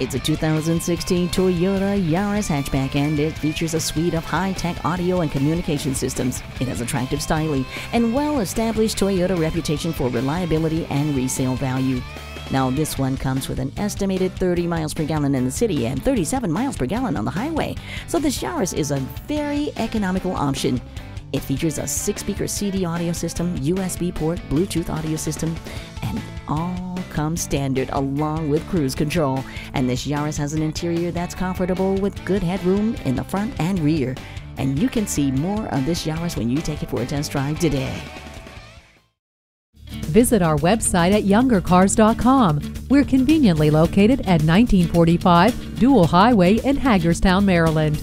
It's a 2016 Toyota Yaris hatchback and it features a suite of high-tech audio and communication systems. It has attractive styling and well-established Toyota reputation for reliability and resale value. Now, this one comes with an estimated 30 miles per gallon in the city and 37 miles per gallon on the highway, so this Yaris is a very economical option. It features a six speaker CD audio system, USB port, Bluetooth audio system, and all come standard along with cruise control. And this Yaris has an interior that's comfortable with good headroom in the front and rear. And you can see more of this Yaris when you take it for a test drive today. Visit our website at youngercars.com. We're conveniently located at 1945 Dual Highway in Hagerstown, Maryland.